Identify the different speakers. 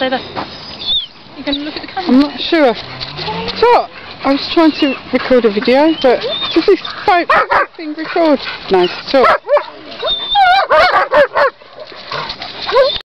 Speaker 1: stay there. You can look at the camera.
Speaker 2: I'm not sure. So, I was trying to record a video, but does this phone thing record? Nice. So.